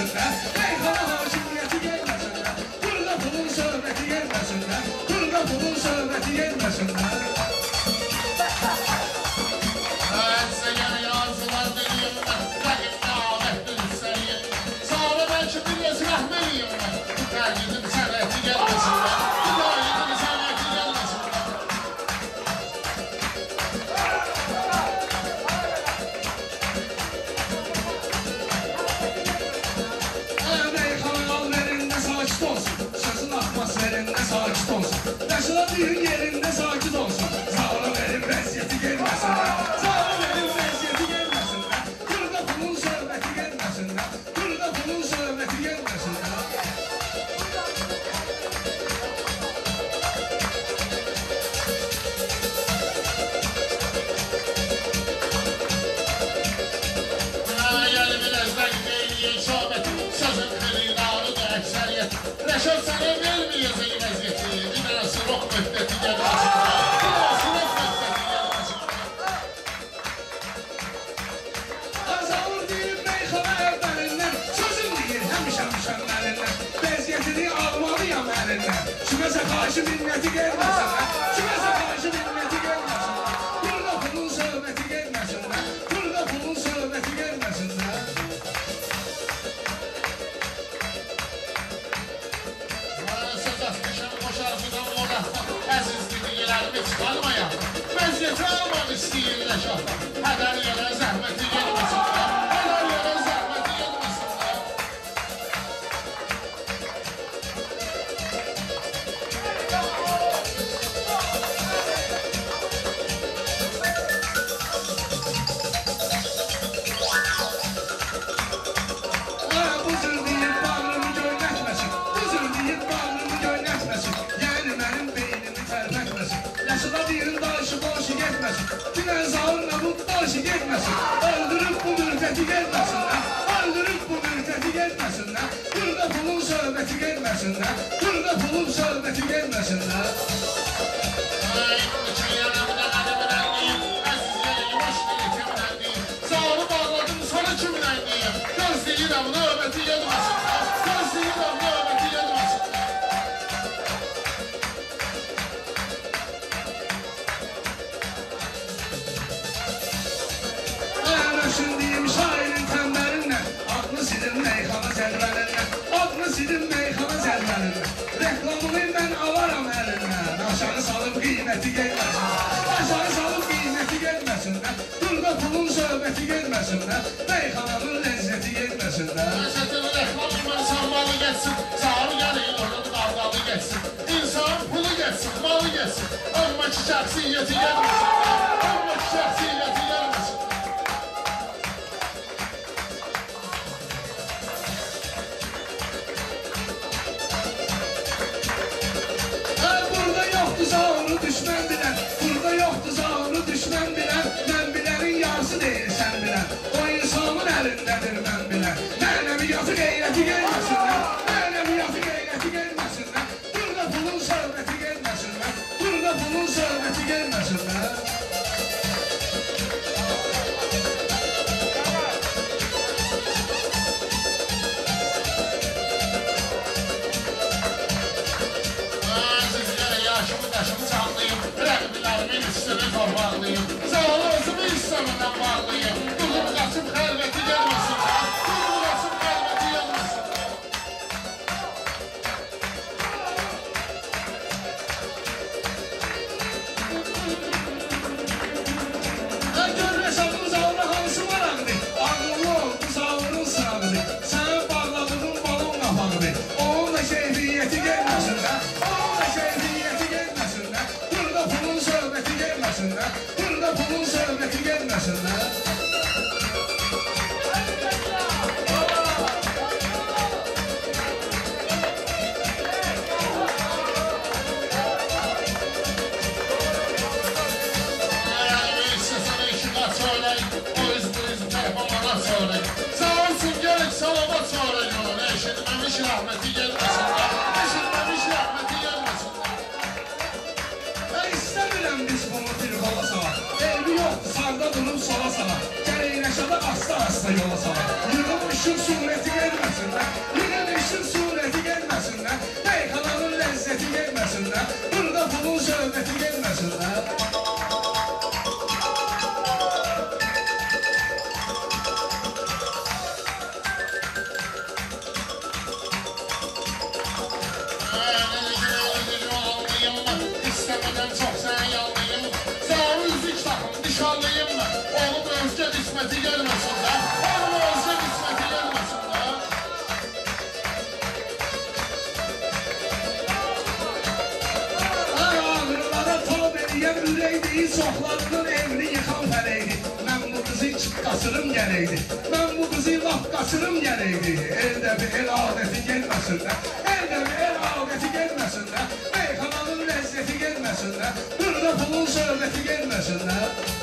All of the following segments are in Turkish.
gelmesin de. Kul kapının şöhreti gelmesin de. Kul kapının şöhreti. Beşer sene vermeyeceği vaziyeti. Bir tane sınıf müddeti geldi açıkta. Bir tane sınıf müddeti geldi açıkta. Kazanır değil Beykola Erden'inden. Sözüm değil hemşen hemşen elinden. Bezgetini almalıyam elinden. Şu mesela karşı minneti gelmesin. Öldürüp bu mürtedi gelmesinler. Öldürüp bu mürtedi gelmesinler. Burada pulun söhbəti gelmesinler. Burada pulun söhbəti gelmesinler. Ay, bu çayara. minnəti gelməsin. Bazarı salın qiymeti gelməsin. Durda pulun söhbəti gelməsin. Beyxananın lezzeti gelməsin. Lezzətini rəhman imanı sarmalı geçsin. Sarı gəlin onun qardalı geçsin. İnsan pulu geçsin, malı geçsin. Amma ki şəxsiyyəti gelməsin. Amma ki düşmən bilən, burada yoxdur zaunu düşmən bilən, mən bilənin yarısı deyil sən bilən, o insanın əlindədir mən bilən. zavarlıyım Sağ olasın, biz səninlə varlıyım Qulum qaçıb xəlvəti gəlməsin söyleyin. Sağ olsun gelip salavat söyleyin ona. Eşitmemiş rahmeti gelmesinler. Eşitmemiş rahmeti gelmesinler. Mən istəmirəm biz bunu bir yola salaq. Eybi yoxdur, sağda durub sola salaq. Gərək Rəşada asta-asta yola salaq. Yığılmışın surəti gelməsinlər, yığılmışın surəti gelməsinlər, meyxananın ləzzəti gelməsinlər, burada pulun söhbəti gelməsinlər. Kısmeti gelmesin de. Oğlum özge kısmeti gelmesin de. Ay ağrılara tab eləyən ürəkdir, çoxlarının evini yıxan fələkdir. Mən bu qızı qaçırım gələydi, mən bu qızı laf qaçırım gələydi. Eldə bir el adəti gelməsinlər, eldə bir el adəti gelməsinlər, meyxananın ləzzəti gelməsinlər, burada pulun söhbəti gelməsinlər. Almağa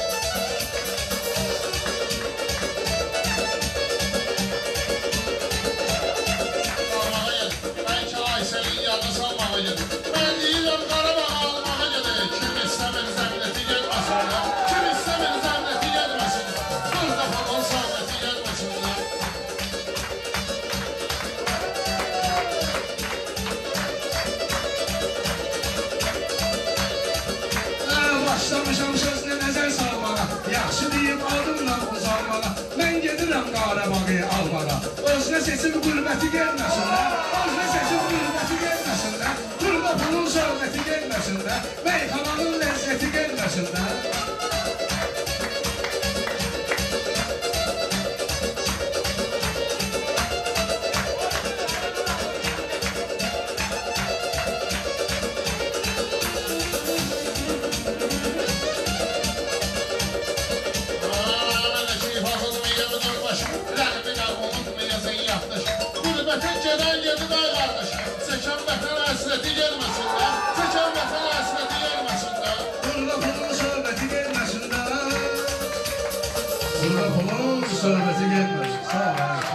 Özünə seçsin qülməti gelməsin də. Özünə seçsin qülməti gelməsin də. Qurbatanın söhbəti gelməsin də. Meyxananın ləzzəti gelməsin də. Burada pulun söhbəti gelməsin. Sağ ol, sağ ol, sağ ol.